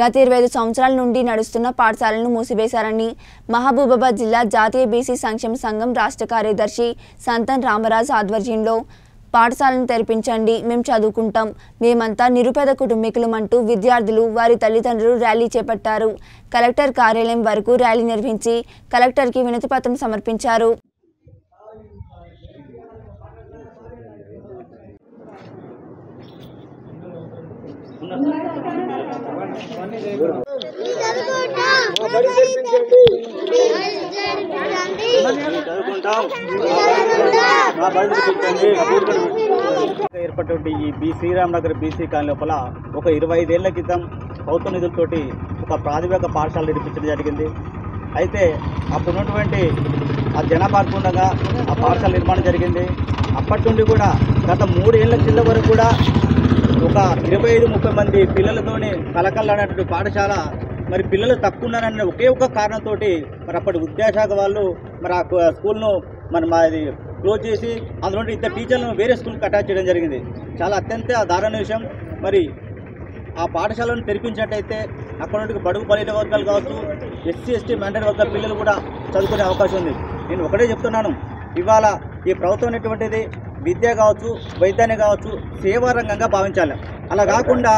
గత ఇరవై ఐదు సంవత్సరాల నుండి నడుస్తున్న పాఠశాలను మూసివేశారని మహబూబాబాద్ జిల్లా జాతీయ బీసీ సంక్షేమ సంఘం రాష్ట్ర కార్యదర్శి సంతన్ రామరాజు ఆధ్వర్యంలో పాఠశాలను తెరిపించండి మేము చదువుకుంటాం మేమంతా నిరుపేద కుటుంబీకులమంటూ విద్యార్థులు వారి తల్లిదండ్రులు ర్యాలీ చేపట్టారు. కలెక్టర్ కార్యాలయం వరకు ర్యాలీ నిర్వహించి కలెక్టర్కి వినతిపత్రం సమర్పించారు. ఏర్పడి ఈ B Sriram Nagar BC colony లోపల ఒక ఇరవై ఐదేళ్ళ క్రితం ప్రభుత్వ నిధులతోటి ఒక ప్రాథమిక పాఠశాల నిర్మించడం జరిగింది. అయితే అప్పుడు ఉన్నటువంటి ఆ జనాభా ఉండగా ఆ పాఠశాల నిర్మాణం జరిగింది. అప్పటి నుండి కూడా గత మూడేళ్ళ కింద వరకు కూడా ఒక ఇరవై ఐదు ముప్పై మంది పిల్లలతోనే కలకల్లాడేటువంటి పాఠశాల. మరి పిల్లలు తక్కువ ఉన్నారనే ఒకే ఒక కారణంతో మరి అప్పటి విద్యాశాఖ వాళ్ళు మరి ఆ స్కూల్ను మరి మాది క్లోజ్ చేసి అందులో ఇద్దరు టీచర్లను వేరే స్కూల్కి అటాచ్ చేయడం జరిగింది. చాలా అత్యంత దారుణ విషయం. మరి ఆ పాఠశాలను తెరిపించినట్టయితే అక్కడ నుండి బడుగు బలైన వర్గాలు కావచ్చు ఎస్సీ ఎస్టీ మైనారిటీ వర్గాల పిల్లలు కూడా చదువుకునే అవకాశం ఉంది. నేను ఒకటే చెప్తున్నాను. ఇవాళ ఈ ప్రభుత్వం అనేటువంటిది విద్య కావచ్చు వైద్యాన్ని కావచ్చు సేవా రంగంగా భావించాలి. అలా కాకుండా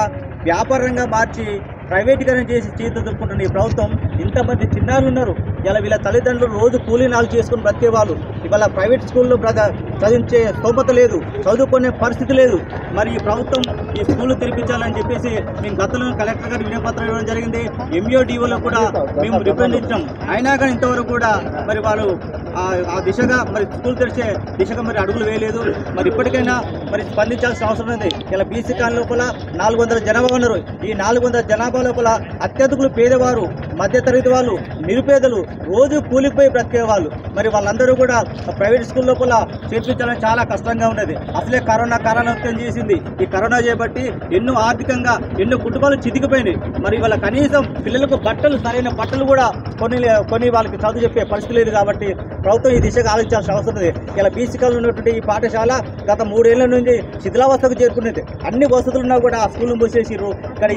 వ్యాపారంగా మార్చి ప్రైవేటీకరణ చేసి చేతుకుంటున్న ఈ ప్రభుత్వం ఇంతమంది చిన్నారులు ఉన్నారు. ఇలా వీళ్ళ తల్లిదండ్రులు రోజు కూలీనాలు చేసుకుని బ్రతికే వాళ్ళు ఇవాళ ప్రైవేట్ స్కూల్లో బ్రత చదివించే స్తోమత లేదు చదువుకునే పరిస్థితి లేదు. మరి ఈ ప్రభుత్వం ఈ స్కూల్ తెరిపించాలని చెప్పేసి మేము గతంలో కలెక్టర్ గారికి వినయపత్రం ఇవ్వడం జరిగింది. ఎంఈఓడిఓలో కూడా మేము రిప్రజెంట్ ఇచ్చాం అయినా కానీ ఇంతవరకు కూడా మరి వాళ్ళు ఆ- దిశగా మరి స్కూల్ తెరిచే దిశగా మరి అడుగులు వేయలేదు. మరి ఇప్పటికైనా మరి స్పందించాల్సిన అవసరం ఉంది. ఇలా బీసీ కాలం లోపల నాలుగు వందల జనాభా ఉన్నారు. ఈ నాలుగు వందల జనాభా లోపల అత్యధికులు పేదవారు మధ్యతరగతి వాళ్ళు నిరుపేదలు రోజు కూలిపోయి బ్రతికే వాళ్ళు మరి వాళ్ళందరూ కూడా ప్రైవేట్ స్కూల్ లోపల చేర్పించడం చాలా కష్టంగా ఉన్నది. అసలే కరోనా కారణం చేసింది. ఈ కరోనా చేపట్టి ఎన్నో ఆర్థికంగా ఎన్నో కుటుంబాలు చితికిపోయినాయి. మరి వాళ్ళ కనీసం పిల్లలకు బట్టలు సరైన బట్టలు కూడా కొన్ని కొన్ని వాళ్ళకి చదువు చెప్పే పరిస్థితి లేదు కాబట్టి ప్రభుత్వం ఈ దిశగా ఆలోచించాల్సిన అవసరం ఉంది. ఇలా బీసీ ఉన్నటువంటి ఈ పాఠశాల గత మూడేళ్ళ నుంచి శిథిలావస్థకు చేరుకునేది అన్ని వసతులు ఉన్నా కూడా ఆ స్కూల్ మూసేసిర్రు. ఇక్కడ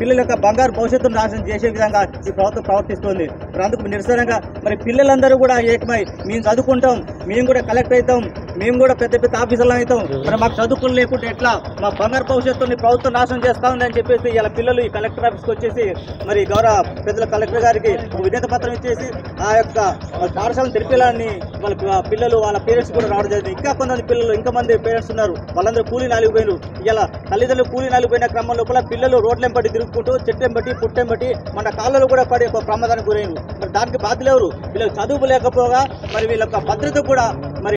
పిల్లల యొక్క బంగారు భవిష్యత్తును నాశనం చేసే విధంగా ఈ ప్రభుత్వం ప్రవర్తిస్తుంది. మరి అందుకు నిరసనగా మరి పిల్లలందరూ కూడా ఏకమై మేము చదువుకుంటాం మేము కూడా కలెక్ట్ అవుతాం. మేము కూడా పెద్ద పెద్ద ఆఫీసర్లు అవుతాం. మరి మాకు చదువుకులు లేకుంటే ఎట్లా? మా బంగారు భవిష్యత్తుని ప్రభుత్వం నాశనం చేస్తా ఉందని చెప్పేసి ఇలా పిల్లలు ఈ కలెక్టర్ ఆఫీస్కి వచ్చేసి మరి గౌరవ పెద్దల కలెక్టర్ గారికి విజేత పత్రం ఇచ్చేసి ఆ యొక్క పాఠశాలను తెలిపేలాన్ని వాళ్ళ పిల్లలు వాళ్ళ పేరెంట్స్ కూడా రావడం జరిగింది. ఇంకా కొంతమంది పిల్లలు ఇంకా మంది పేరెంట్స్ ఉన్నారు. వాళ్ళందరూ కూలీ నాలిగిపోయారు ఇలా తల్లిదండ్రులు కూలీ నాలిగిపోయిన క్రమం లోపల పిల్లలు రోడ్లెంబట్టి తిరుగుకుంటూ చెట్టెంబట్టి పుట్టెంబట్టి మన కాళ్ళలో కూడా పడే ఒక ప్రమాదానికి గురైంది మరి దానికి బాధ్యులు ఎవరు? వీళ్ళకి చదువు లేకపోగా మరి వీళ్ళ యొక్క భద్రత కూడా మరి